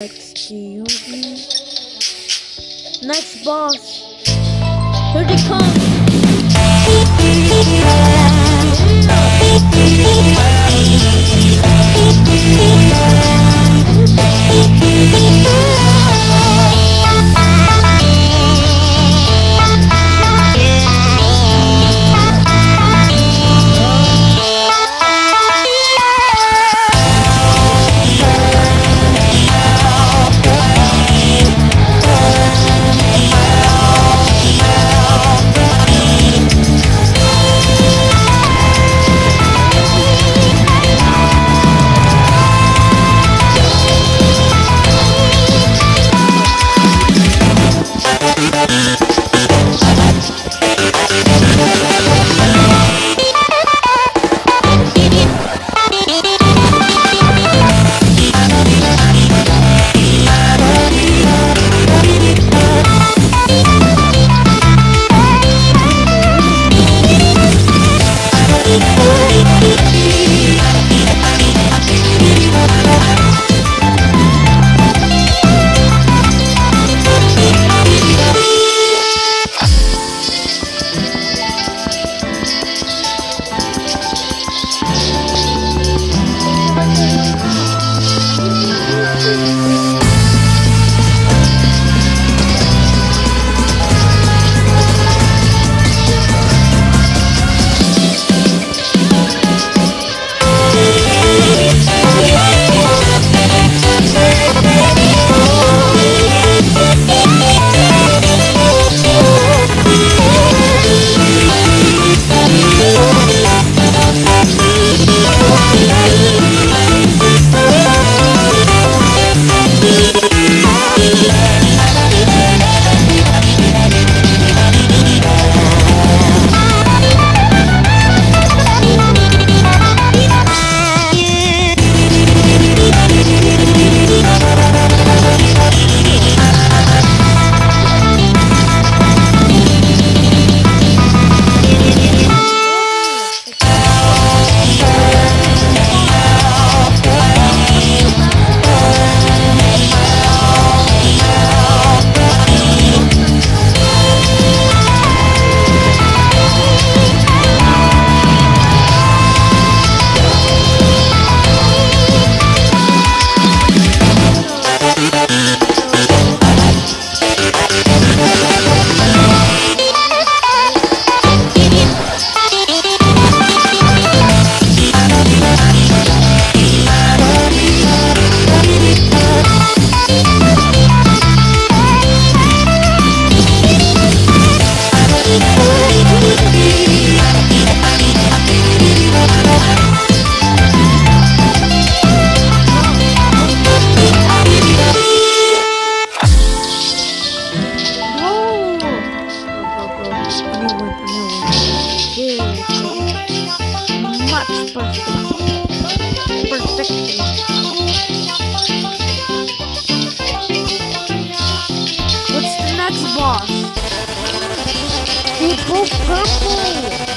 Excuse me. Next boss. Here they come. Much perfect. Perfection. What's the next boss? Both purple.